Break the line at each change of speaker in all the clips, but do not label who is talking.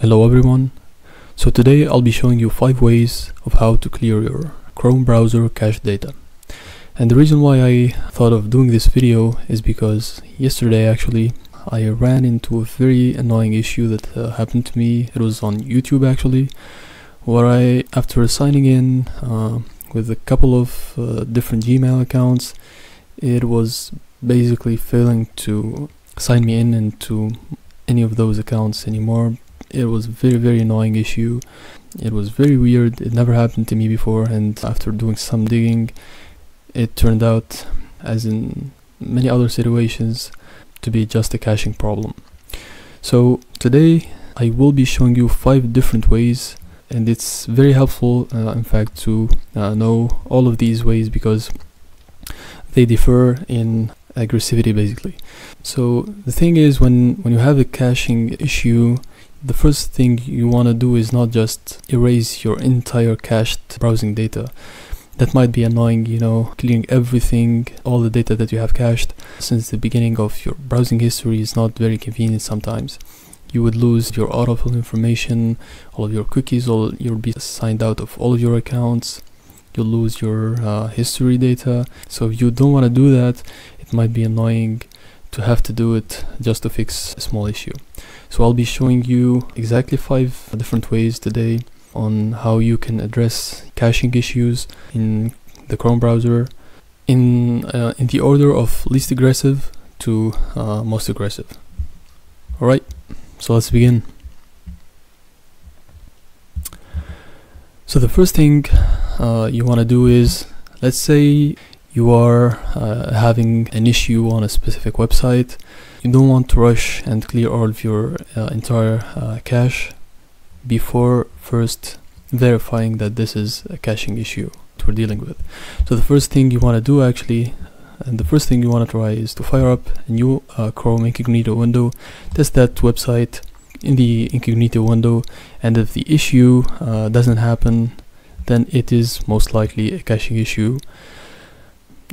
Hello everyone. So today I'll be showing you 5 ways of how to clear your Chrome browser cache data. And the reason why I thought of doing this video is because yesterday actually I ran into a very annoying issue that uh, happened to me. It was on YouTube actually, where I, after signing in uh, with a couple of uh, different Gmail accounts, it was basically failing to sign me in into any of those accounts anymore. It was a very very annoying issue. It was very weird. It never happened to me before and after doing some digging it turned out as in many other situations to be just a caching problem. So today I will be showing you five different ways and it's very helpful uh, in fact to uh, know all of these ways because they differ in aggressivity basically. So the thing is when when you have a caching issue the first thing you want to do is not just erase your entire cached browsing data. That might be annoying, you know, clearing everything, all the data that you have cached since the beginning of your browsing history is not very convenient sometimes. You would lose your autofill information, all of your cookies, all you'll be signed out of all of your accounts. You'll lose your uh, history data. So if you don't want to do that, it might be annoying to have to do it just to fix a small issue. So I'll be showing you exactly five different ways today on how you can address caching issues in the Chrome browser in uh, in the order of least aggressive to uh, most aggressive. All right, so let's begin. So the first thing uh, you want to do is, let's say you are uh, having an issue on a specific website you don't want to rush and clear all of your uh, entire uh, cache before first verifying that this is a caching issue that we're dealing with. So the first thing you want to do actually and the first thing you want to try is to fire up a new uh, Chrome incognito window, test that website in the incognito window and if the issue uh, doesn't happen then it is most likely a caching issue.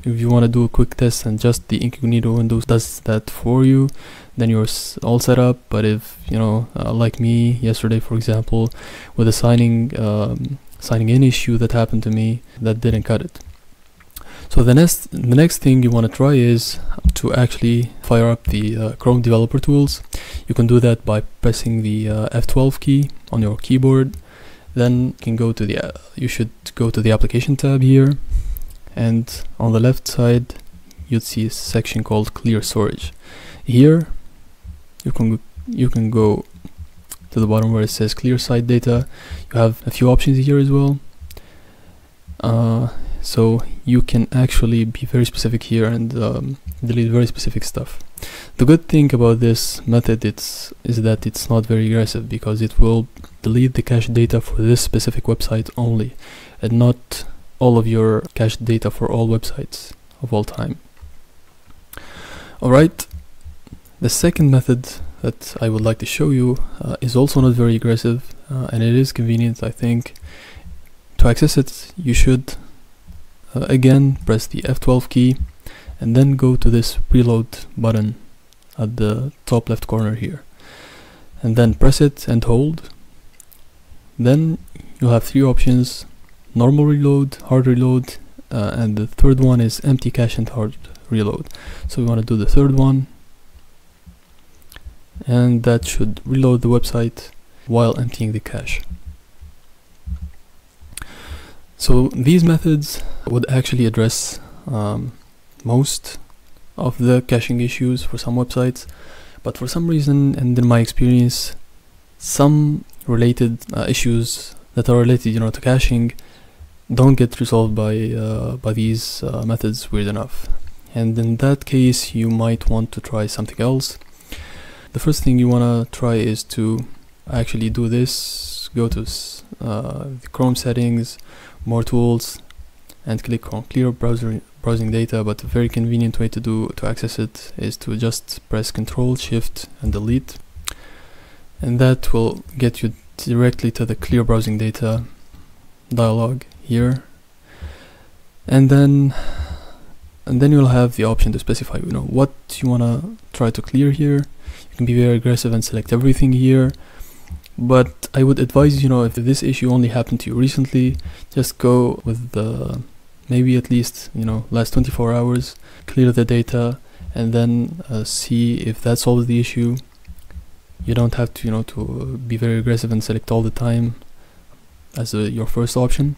If you want to do a quick test and just the incognito windows does that for you then you're all set up. But if you know uh, like me yesterday for example with a signing um, signing in issue that happened to me that didn't cut it. So the next the next thing you want to try is to actually fire up the uh, Chrome developer tools. You can do that by pressing the uh, F12 key on your keyboard then you can go to the uh, you should go to the application tab here. And on the left side you'd see a section called clear storage. Here you can you can go to the bottom where it says clear site data. You have a few options here as well. Uh, so you can actually be very specific here and um, delete very specific stuff the good thing about this method it's, is that it's not very aggressive because it will delete the cache data for this specific website only and not all of your cache data for all websites of all time. Alright, the second method that I would like to show you uh, is also not very aggressive uh, and it is convenient I think. To access it you should uh, again press the F12 key and then go to this reload button at the top left corner here and then press it and hold then you'll have three options normal reload, hard reload, uh, and the third one is empty cache and hard reload. So we want to do the third one, and that should reload the website while emptying the cache. So these methods would actually address um, most of the caching issues for some websites, but for some reason, and in my experience, some related uh, issues that are related, you know, to caching don't get resolved by uh, by these uh, methods weird enough. And in that case you might want to try something else. The first thing you want to try is to actually do this go to uh, Chrome settings more tools and click on clear browser browsing data but a very convenient way to do to access it is to just press Ctrl Shift and delete. And that will get you directly to the clear browsing data dialog here. And then and then you'll have the option to specify you know what you want to try to clear here. You can be very aggressive and select everything here but I would advise you know if this issue only happened to you recently just go with the maybe at least you know last 24 hours clear the data and then uh, see if that solves the issue. You don't have to you know to be very aggressive and select all the time as a, your first option.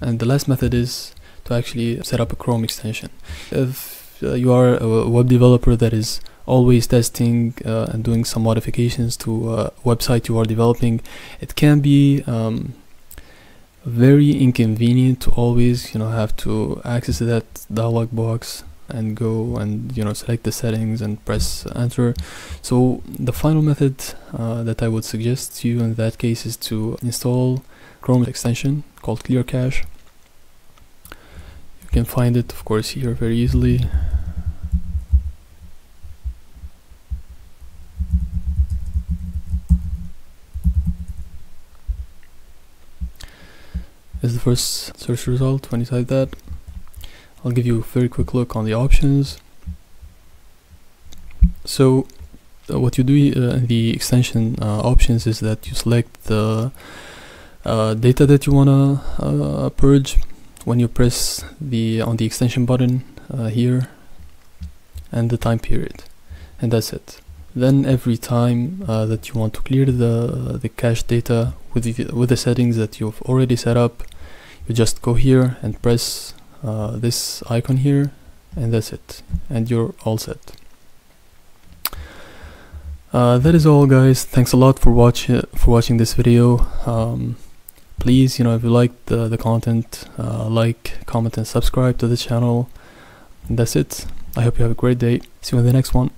And the last method is to actually set up a chrome extension. If uh, you are a web developer that is always testing uh, and doing some modifications to a website you are developing. It can be um, very inconvenient to always you know have to access that dialog box and go and you know select the settings and press enter. So the final method uh, that I would suggest to you in that case is to install Chrome extension called clear cache. You can find it of course here very easily is the first search result. When you type that I'll give you a very quick look on the options. So uh, what you do uh, in the extension uh, options is that you select the uh, data that you want to uh, purge. When you press the on the extension button uh, here and the time period and that's it. Then every time that you want to clear the the cache data with the, with the settings that you've already set up you just go here and press uh, this icon here and that's it. And you're all set. Uh, that is all guys. Thanks a lot for watching for watching this video. Um, please you know if you liked the, the content uh, like comment and subscribe to the channel. And that's it. I hope you have a great day. See you in the next one